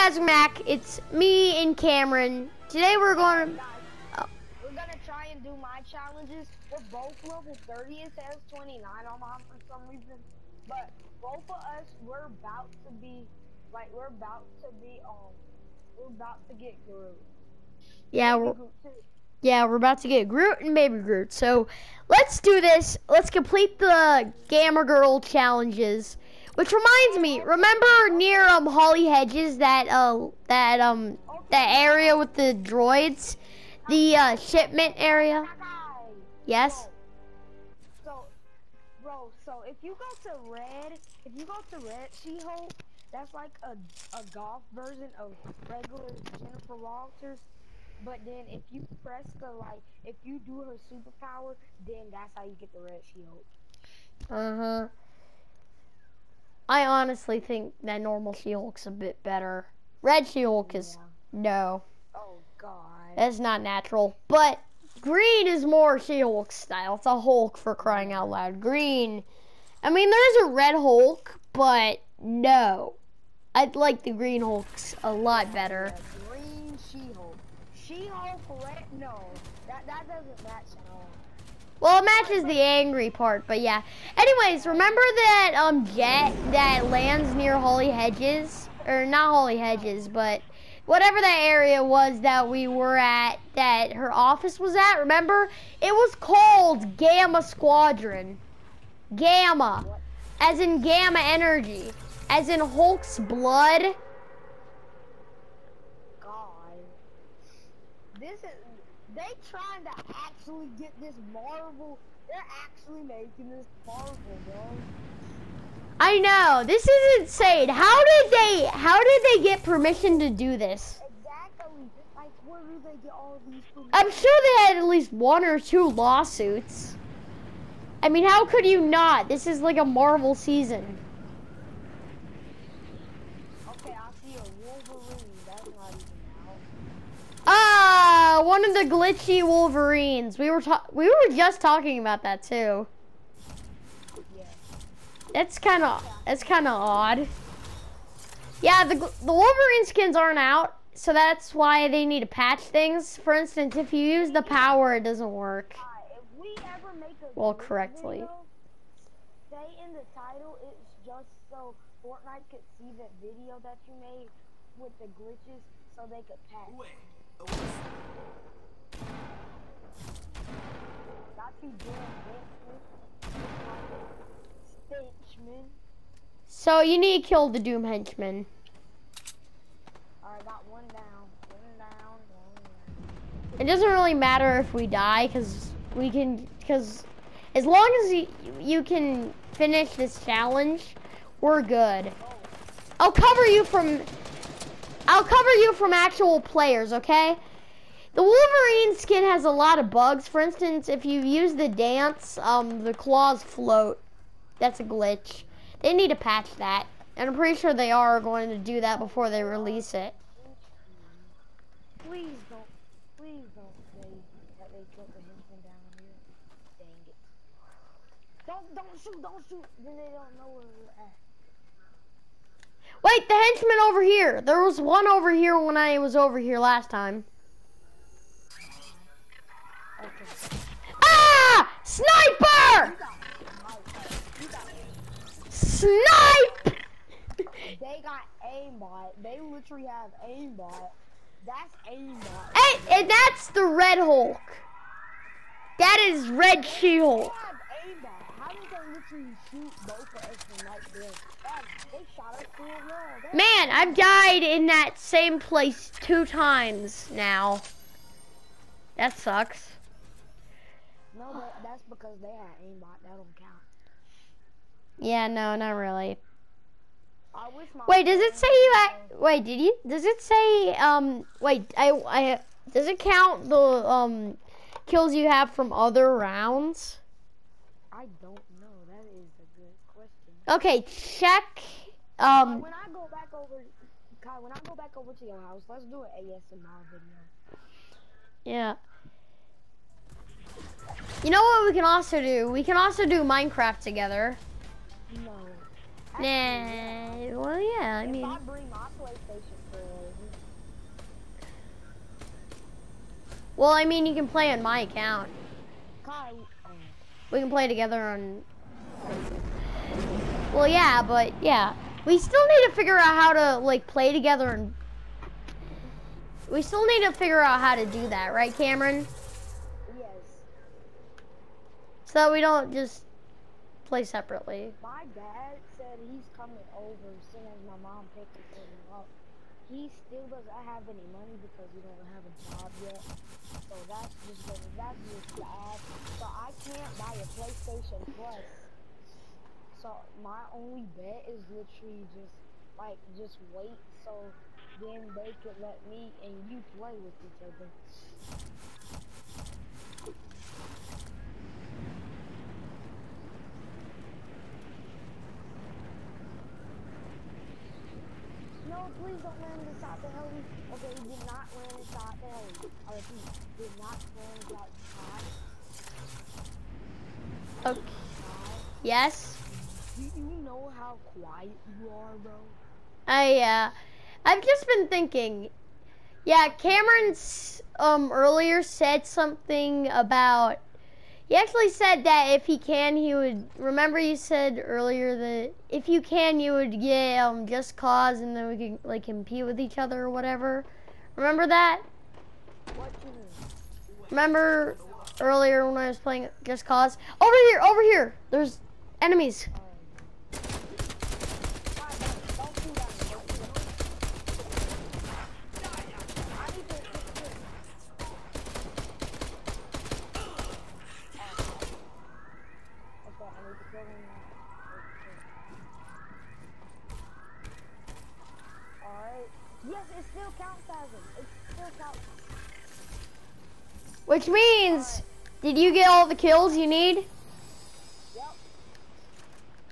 Azmac. It's me and Cameron. Today we're going to... Guys, we're gonna try and do my challenges. We're both level 30. It says 29 on mine for some reason. But both of us, we're about to be, like, we're about to be, um, we're about to get Groot. Yeah, we're, yeah, we're about to get Groot and Baby Groot. So let's do this. Let's complete the Gamma Girl challenges. Which reminds me, remember near um Holly Hedges that uh that um that area with the droids, the uh, shipment area? Yes. So, bro, so if you go to red, if you go to red She-Hulk, that's like a, a golf version of regular Jennifer Walters. But then if you press the like, if you do her superpower, then that's how you get the red She-Hulk. Uh huh. I honestly think that normal She-Hulk's a bit better. Red She-Hulk is no, Oh God. that's not natural. But green is more She-Hulk style. It's a Hulk for crying out loud. Green. I mean, there's a red Hulk, but no, I'd like the green Hulks a lot better. Yeah, green She-Hulk. She-Hulk red? No, that that doesn't match at all. Well, it matches the angry part, but yeah. Anyways, remember that um jet that lands near Holly Hedges, or not Holly Hedges, but whatever that area was that we were at, that her office was at. Remember, it was called Gamma Squadron. Gamma, as in Gamma Energy, as in Hulk's blood. God. This is they trying to actually get this Marvel. They're actually making this Marvel, bro. I know this is insane. How did they? How did they get permission to do this? Exactly. Like, where do they get all these? From? I'm sure they had at least one or two lawsuits. I mean, how could you not? This is like a Marvel season. Okay, I see a Wolverine. That's not even out. Ah, one of the glitchy Wolverines. We were ta- we were just talking about that too. Yeah. That's kind of that's kind of odd. Yeah, the the Wolverine skins aren't out, so that's why they need to patch things. For instance, if you use the power, it doesn't work. Alright, if we ever make a Well, correctly. say in the title it's just so Fortnite could see the video that you made with the glitches, so they could patch. Got you doing Stenchman. So you need to kill the Doom henchman. Alright, got one down. One down, one down. It doesn't really matter if we die because we can because as long as you, you can finish this challenge, we're good. I'll cover you from I'll cover you from actual players, okay? The Wolverine skin has a lot of bugs. For instance, if you use the dance, um, the claws float. That's a glitch. They need to patch that. And I'm pretty sure they are going to do that before they release it. Please don't, please don't say that they killed the henchman down here. Dang it. Don't, don't shoot, don't shoot. Then they don't know where we're at. Wait, the henchman over here. There was one over here when I was over here last time. Okay. Ah! Sniper! Snipe! They got aimbot. They literally have aimbot. That's aimbot. Hey, and that's the Red Hulk. That is Red She-Hulk. Have aimbot. How did they literally shoot both of us from right there? They shot us through a wall. Man, I've died in that same place two times now. That sucks. No, but that's because they had aimbot. That don't count. Yeah, no, not really. I wish my Wait, does it say you? Act, wait, did you? Does it say? Um, wait, I, I. Does it count the um kills you have from other rounds? I don't Okay, check. Um. When I go back over, Kyle, when I go back over to your house, let's do an ASMR video. Yeah. You know what we can also do? We can also do Minecraft together. No. Nah. Yeah. Well, yeah. I if mean. I bring my PlayStation for. Well, I mean, you can play on my account. Kyle. Uh, we can play together on well, yeah, but yeah, we still need to figure out how to like play together and. We still need to figure out how to do that, right, Cameron? yes. So we don't just play separately. My dad said he's coming over as soon as my mom picks him up. He still doesn't have any money because he don't have a job yet. So that's just that's just sad. So I can't buy a PlayStation Plus. So my only bet is literally just like just wait so then they could let me and you play with each other. No, please don't land inside the heli. Okay, he did not land inside the heli. I repeat, did not land inside Okay. Yes. Do you know how quiet you are, bro? I uh, I've just been thinking. Yeah, Cameron's um earlier said something about. He actually said that if he can, he would. Remember, you said earlier that if you can, you would get um just cause, and then we could like compete with each other or whatever. Remember that? Remember earlier when I was playing Just Cause? Over here, over here. There's enemies. Um, Kai, don't- don't do that, don't do that. I need to fix this. Okay, I need to kill him now. Alright. Yes, it still counts as. It still counts. Which means, did you get all the kills you need? Yep.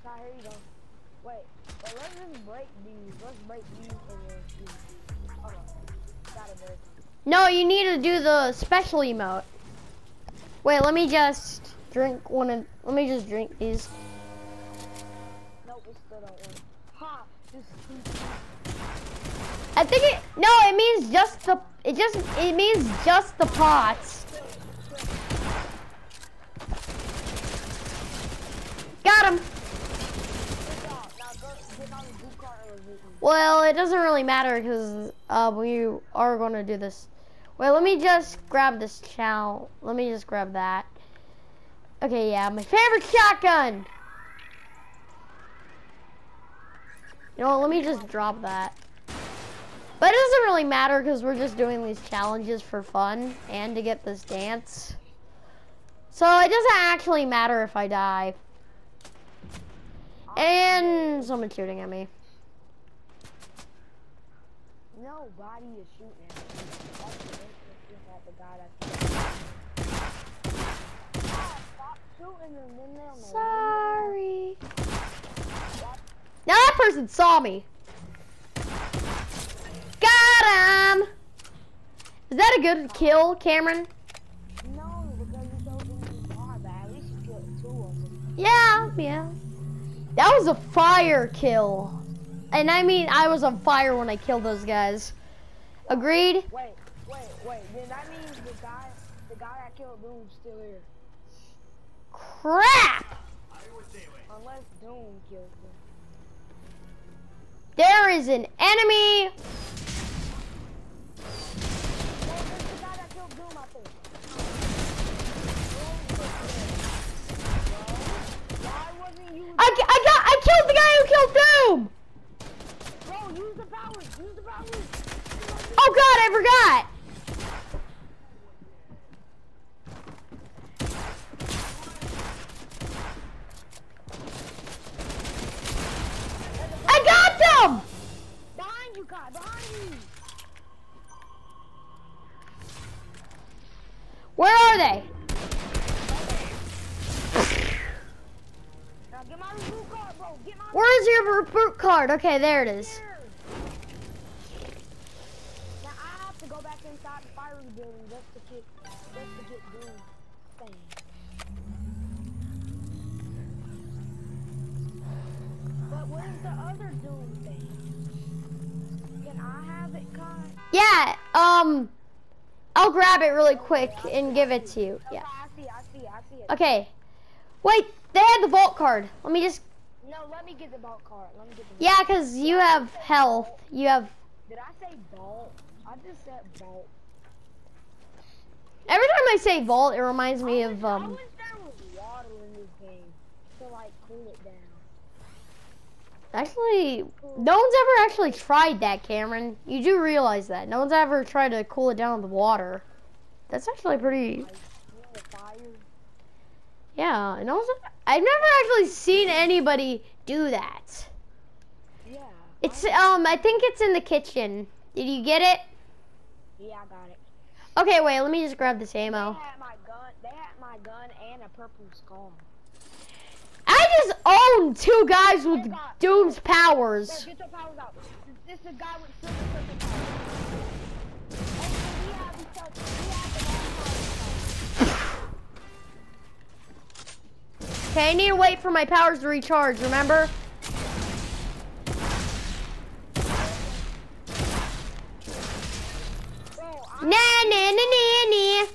Now here you go. Wait, let's just break these. Let's break these and then these. Hold on. Got it. No, you need to do the special emote. Wait, let me just drink one of. Let me just drink these. Nope, we still don't win. Ha! Just I think it. No, it means just the. It just. It means just the pots. Got him. Well, it doesn't really matter because uh, we are going to do this. Wait, let me just grab this chow. Let me just grab that. Okay, yeah, my favorite shotgun. You know what, let me just drop that. But it doesn't really matter because we're just doing these challenges for fun and to get this dance. So it doesn't actually matter if I die. And someone's shooting at me. Nobody is shooting at me. That's the interesting at the guy that's. Stop shooting them, then they'll know. Sorry. Now that person saw me. Is that a good kill, Cameron? No, because you told them to far back. At least you killed two of them. Yeah, yeah. That was a fire kill. And I mean, I was on fire when I killed those guys. Agreed? Wait, wait, wait. Then that means the guy, the guy that killed Doom's still here. Crap! Unless Doom kills him. There is an enemy. Hey, this is the guy that killed Doom, I think. Why wasn't you? I, I got, I killed the guy who killed Doom. Bro, use the powers. Use the powers. Oh God, I forgot. I got them. Behind you, Kai. Behind you. Where are they? Where is your recruit card? Okay, there it is. Now I have to go back inside the fiery building just to get, just to get thing. But where's the other Doom thing? Can I have it? Yeah. Um. I'll grab it really quick and give it to you. Yeah. Okay, I see, I see, I see it. Okay. Wait, they had the vault card. Let me just. No, let me get the bolt card. Let me get the. Yeah, cause you have health. You have. Did I say bolt? I just said bolt. Every time I say vault, it reminds me I of um. wish there was water in this game to like cool it down. Actually, no one's ever actually tried that, Cameron. You do realize that no one's ever tried to cool it down with water. That's actually pretty. Like, you know, the fire. Yeah, no one's. I've never actually seen anybody do that. Yeah. It's um. I think it's in the kitchen. Did you get it? Yeah, I got it. Okay, wait. Let me just grab this ammo. They had my gun. They had my gun and a purple skull. I just own two guys with Doom's Bro, powers. get your powers out. This is the guy with silver purple powers. Okay, I need to wait for my powers to recharge. Remember? Nah, nah, nah, nah, nah.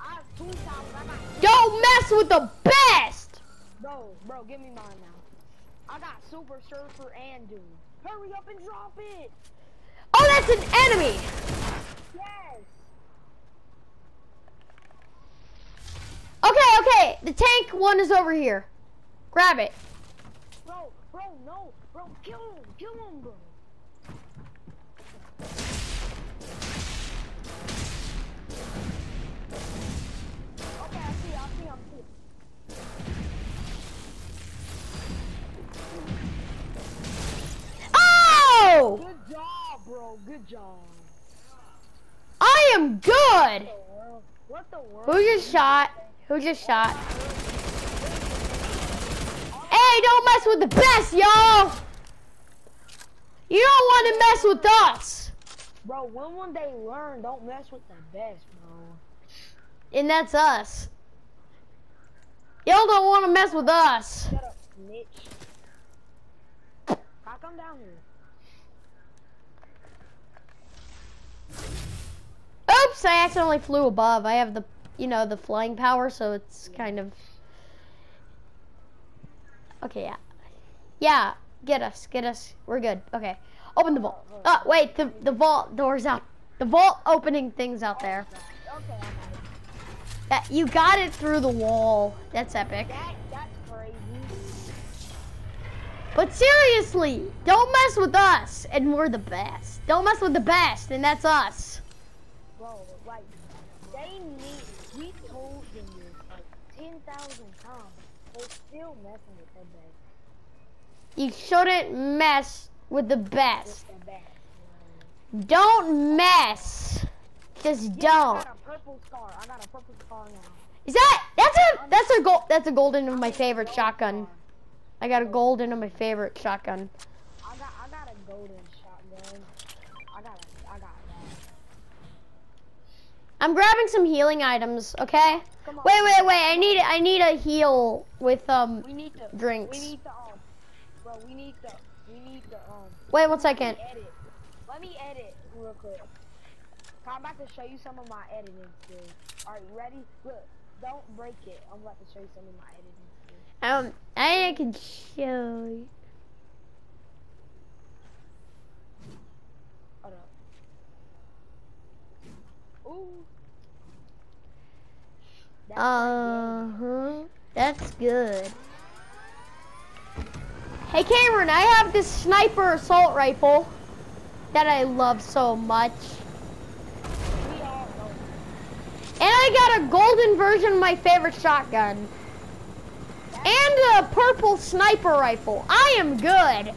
I have two powers. I got Don't mess with the best. Bro, bro, give me mine now. I got Super Surfer and Doom. Hurry up and drop it! Oh, that's an enemy. Yes! Okay, okay. The tank one is over here. Grab it. Bro, bro, no! Bro, kill him! Kill him, bro! Okay, I see, I see, I see. Oh! Good job, bro. Good job. I am good. What the world? Who just shot? Who just shot? Hey, don't mess with the best, y'all. You don't want to mess with us. Bro, when will they learn? Don't mess with the best, bro. And that's us. Y'all don't want to mess with us. Shut up, snitch. How come down here? Oops, I accidentally flew above. I have the, you know, the flying power, so it's kind of. Okay, yeah. Yeah, get us, get us. We're good. Okay. Open the vault. Oh, oh. Ah, wait, the, the vault door's out. The vault opening thing's out there. Oh, okay, I got it. That You got it through the wall. That's epic. That, that's crazy. But seriously, don't mess with us, and we're the best. Don't mess with the best, and that's us. Bro, like, they need, we told them this 10,000 times. They still messing with the best. You shouldn't mess with the With best. the best. Don't mess. Just Yeah, don't. I got a purple scar. I got a purple scar now. Is that that's a that's a gold that's a golden of my favorite shotgun. I got a golden of my favorite shotgun. I got, I got a golden shotgun. I got, a, I got that. I'm grabbing some healing items, okay? Come on. Wait, wait, wait. I need I need a heal with um We need to Drinks. We need to um, bro. We need to. We need to um. Wait one second. Edit. Let me edit real quick. I'm about to show you some of my editing skills. Alright, ready? Look, don't break it. I'm about to show you some of my editing skills. Um I can show you. Hold up. Ooh. That's Uh-huh. That's good. Hey Cameron, I have this sniper assault rifle that I love so much. And I got a golden version of my favorite shotgun. And a purple sniper rifle. I am good.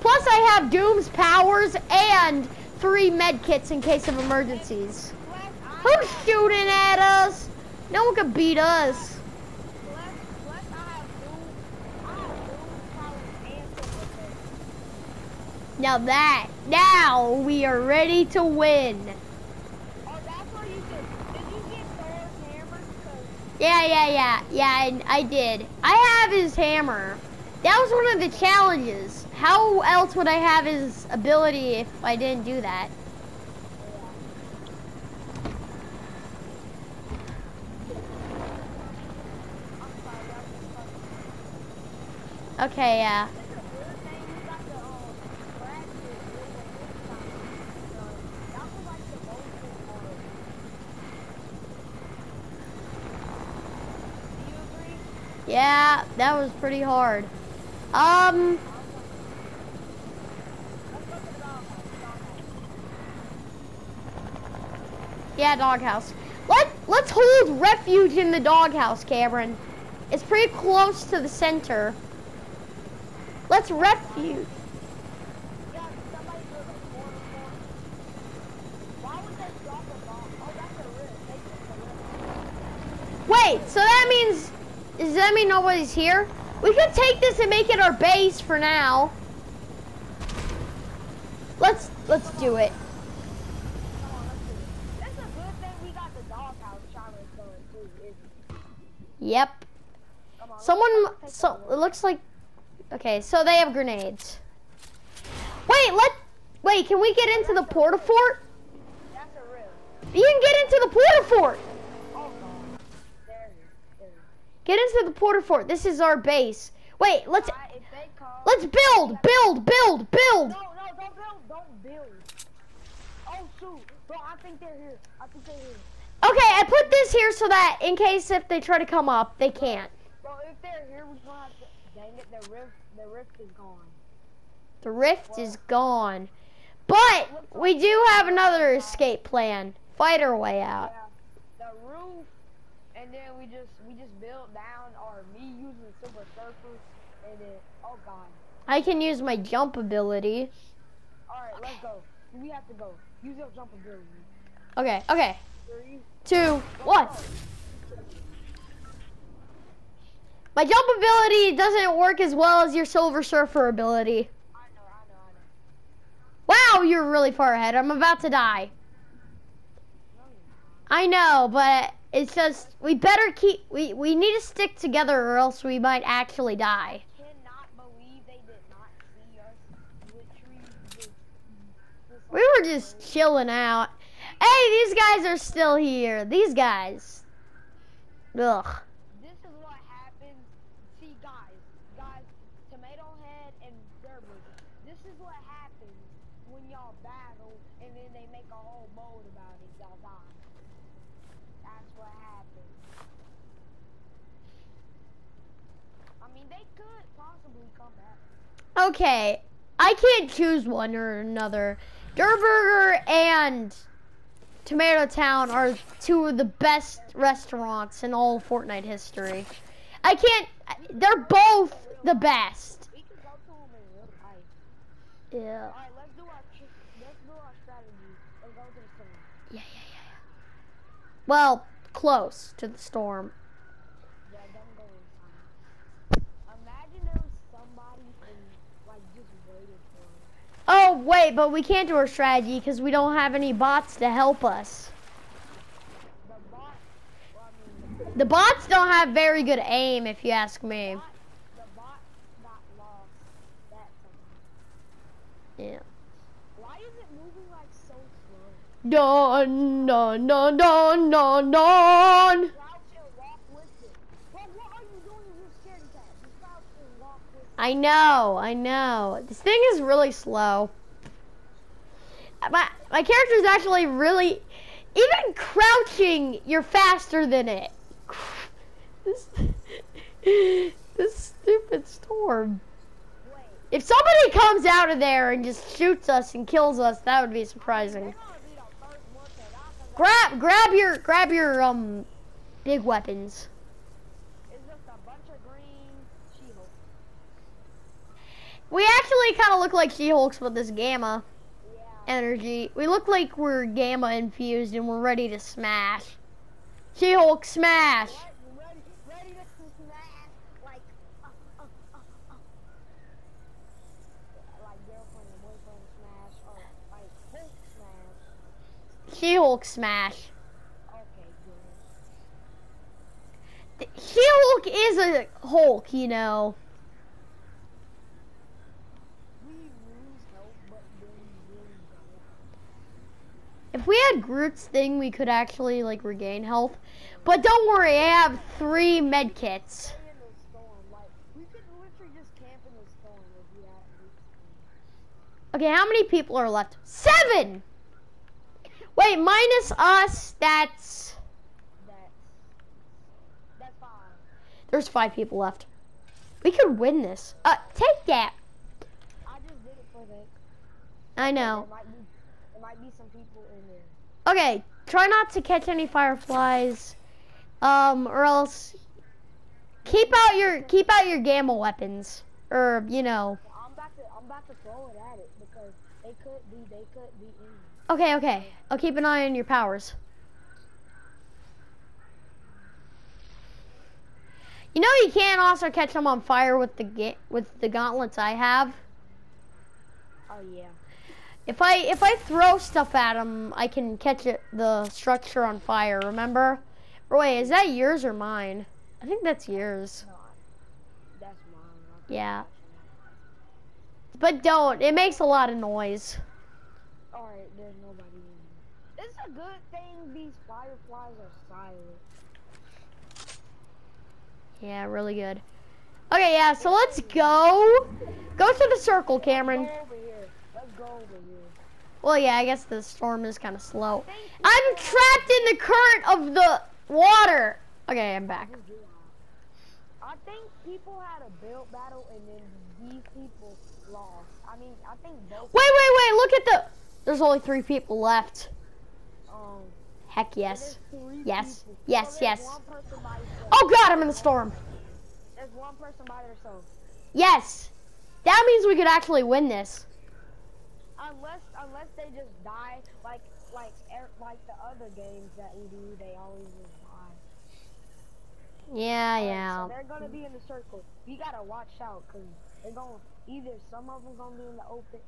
Plus I have Doom's powers and three med kits in case of emergencies. Who's shooting at us? No one can beat us. Now that, now we are ready to win. Yeah, yeah, yeah, yeah, I, I did. I have his hammer. That was one of the challenges. How else would I have his ability if I didn't do that? Okay, yeah. It's a good thing we got the um practice with the next time. Uh, that was like the most hard. Do you agree? Yeah, that was pretty hard. Um, yeah, doghouse. Let Let's hold refuge in the doghouse, Cameron. It's pretty close to the center. Let's risk. Wait, so that means does that mean nobody's here? We could take this and make it our base for now. Let's let's do it. Yep. Someone so it looks like okay, so they have grenades. Wait, let wait, can we get into the Port-a-Fort? That's a risk. You can get into the Port-a-Fort. Oh, God. There it is. There it is. Get into the Port-a-Fort. This is our base. Wait, let's Alright, if they come. let's build, build, build, build. No, no, don't build. Don't build. Oh, shoot. Bro, I think they're here. I think they're here. Okay, I put this here so that in case if they try to come up, they can't. Bro, if they're here, we're gonna have to. Dang it, the rift, the rift is gone. The rift is gone. But we do have another escape plan. Fight our way out. Yeah, the roof, and then we just we just built down, or me using Silver Surfer, and then oh god. I can use my jump ability. All right, let's go. We have to go. Use your jump ability. Okay, okay. Three, Two, go, one. go. My jump ability doesn't work as well as your Silver Surfer ability. I know, I know, I know. Wow, you're really far ahead. I'm about to die. No, you're not. I know, but it's just we better keep we we need to stick together or else we might actually die. Cannot believe they did not see us. Literally, just, just We were just chilling out. Hey, these guys are still here. These guys. Ugh. This is what happens. See, guys, guys, Tomato Head and Gerber. This is what happens when y'all battle and then they make a whole mode about it. Y'all die. That's what happens. I mean, they could possibly come back. Okay, I can't choose one or another. Durrr Burger and Tomato Town are two of the best restaurants in all Fortnite history. I can't. They're both the best. We could go to them in real life. Yeah. All right, let's do our tr- let's do our strategy. Let's go to the storm. Yeah, yeah, yeah, yeah. Well, close to the storm. Yeah, Oh wait, but we can't do our strategy because we don't have any bots to help us. The bots don't have very good aim, if you ask me. Yeah. Why is it moving like so slow? Dun dun dun dun dun dun. Crouch and walk with it. Bro, what are you doing with your scaredy cat? Just crouch and walk with it. I know, I know. This thing is really slow. My my character is actually really, even crouching, you're faster than it. This, this stupid storm. If somebody comes out of there and just shoots us and kills us, that would be surprising. Grab, grab your, grab your um, big weapons. it's just a bunch of green She-Hulk. We actually kind of look like She-Hulks with this gamma Yeah. energy. We look like we're gamma infused and we're ready to smash. She-Hulk smash. What? Ready, ready to smash like, uh, uh, uh, uh. like girlfriend and boyfriend smash, or like Hulk smash. She-Hulk smash. Okay, good. She-Hulk is a Hulk, you know. We lose health, but then we really don't. If we had Groot's thing, we could actually like regain health. But don't worry, I have three med kits. Stay in the storm, like we could literally just camp the storm if you had Okay, how many people are left? Seven! Wait, minus us, that's... That's that's five. There's five people left. We could win this. Uh, take that. I just did it for the. I know. There might be there might be some people in there. Okay, try not to catch any fireflies, um, or else keep out your keep out your gamma weapons, or you know. I'm about to I'm about to throw it at it because they could be they could be in. Okay, okay. I'll keep an eye on your powers. You know you can also catch them on fire with the with the gauntlets I have. Oh yeah. If I if I throw stuff at them, I can catch it the structure on fire. Remember? Or wait, is that yours or mine? I think that's yours. No, that's mine. Yeah. But don't. It makes a lot of noise. All right, there's nobody in. It's a good thing these fireflies are silent. Yeah, really good. Okay, yeah. So let's go. Go to the circle, Cameron. Go over here. Let's go over here. Well, yeah. I guess the storm is kind of slow. I'm trapped in the current of the water. Okay, I'm back. I think people had a build battle and then these people lost. I mean, I think. Wait, wait, wait. Look at the. There's only three people left. Um, Heck yes. Yes. people. Yes, So yes. One person by themselves. Oh God, I'm in the storm. There's one person by themselves. Yes. That means we could actually win this. Unless, unless they just die, like, like, er, like the other games that we do, they always just die. Yeah, yeah. So they're gonna be in the circle. You gotta watch out, cause they're going either some of them gonna be in the open.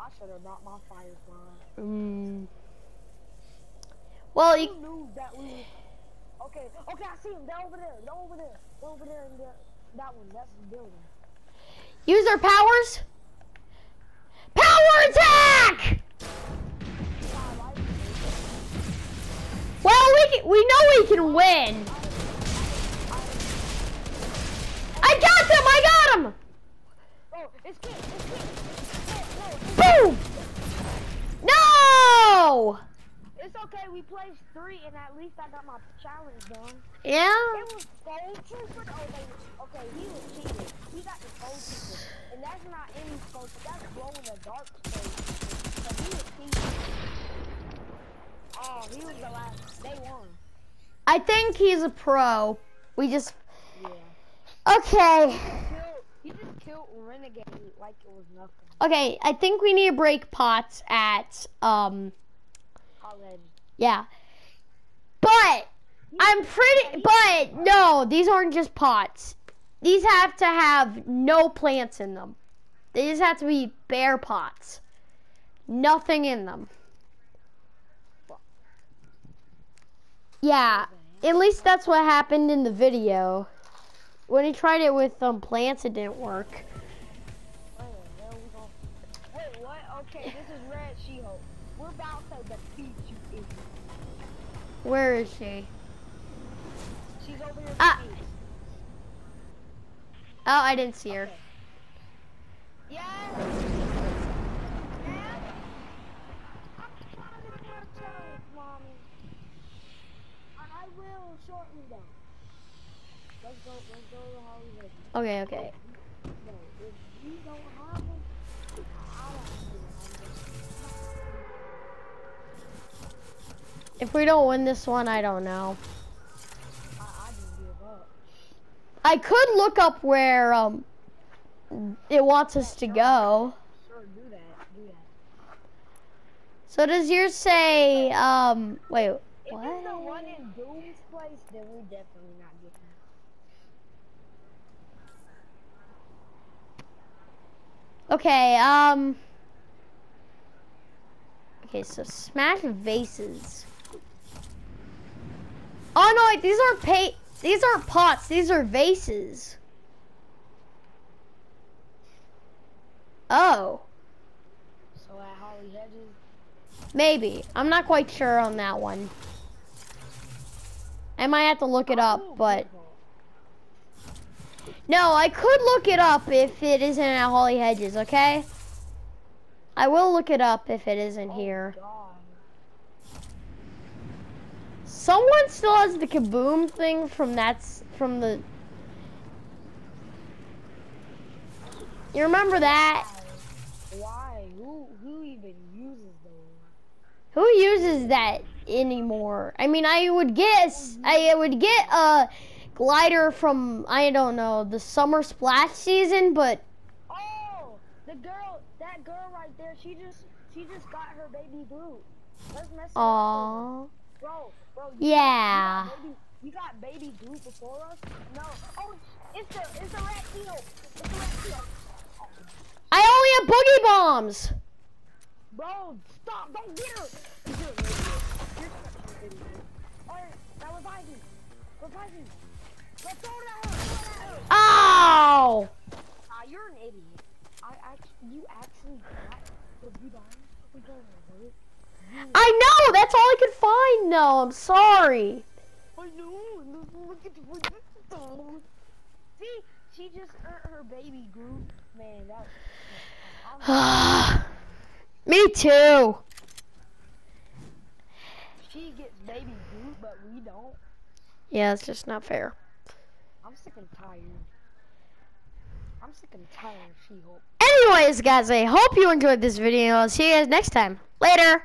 I should have brought my firefly. Mm. Well, you, knew that we? Okay, okay, I see them. They're over there. They're over there. They're over there in the, that one. That's the building. use our powers. Power attack! Well, we can, we know we can win. I got them! I got them! Oh, it's good. It's good. It's good. No, it's, Boom! No! it's okay. We placed three, and at least I got my challenge done. Yeah. It was. Oh, they, okay, he was cheating. He got the Gold Trooper. And that's not any Trooper. That's glow in the dark Trooper. So he was cheating. Oh, he was the last. They won. I think he's a pro. We just Yeah. okay. Killed, he just killed Renegade like it was nothing. Okay, I think we need to break pots at um College. Yeah. But I'm pretty but no, these aren't just pots. These have to have no plants in them. They just have to be bare pots. Nothing in them. Yeah, at least that's what happened in the video. When he tried it with um, plants, it didn't work. What? Okay, this is Red She-Hulk. We're about to defeat you, idiot. Where is she? She's over here. Ah. Oh, I didn't see her. Okay. Yes. Yes. I'm trying to do If we don't win this one, I don't know. I, I just give up. I could look up where um it wants us to go. Sure, do that. Do that. So does yours say um wait If it's the one what? in Doom's place, then we definitely not getting it. Okay, um Okay, so smash vases. Oh no, wait, these aren't pa these aren't pots, these are vases. Oh, So at Holly Hedges, maybe. I'm not quite sure on that one. I might have to look it up, oh, but. No, I could look it up if it isn't at Holly Hedges, okay? I will look it up if it isn't oh, here. God. Someone still has the kaboom thing from that's from the. You remember that? Why? Who who even uses those? Who uses that anymore? I mean, I would guess I would get a glider from I don't know the summer splash season, but Oh, the girl, that girl right there. She just she just got her baby Groot. Let's mess it up. aw, Bro, bro. Yeah. Got you got baby before us? No. Oh, it's the it's the rat seal. It's the rat seal. I only have boogie bombs. Bro, stop! Don't get her! You're an idiot. You're such an idiot. Alright, now revive me. Revive me. Let's throw it at her. Throw it at her. Ow! Ah, you're an idiot. I actually, you actually got the blue. We it. I know. That's all I could find. though. I'm sorry. I know. Look, at what this is all. See, she just earned her baby Groot. Man, that. Me too. she gets baby Groot, but we don't. Yeah, it's just not fair. I'm sick and tired. I'm sick and tired of She-Hulk. Anyways, guys, I hope you enjoyed this video. I'll see you guys next time. Later.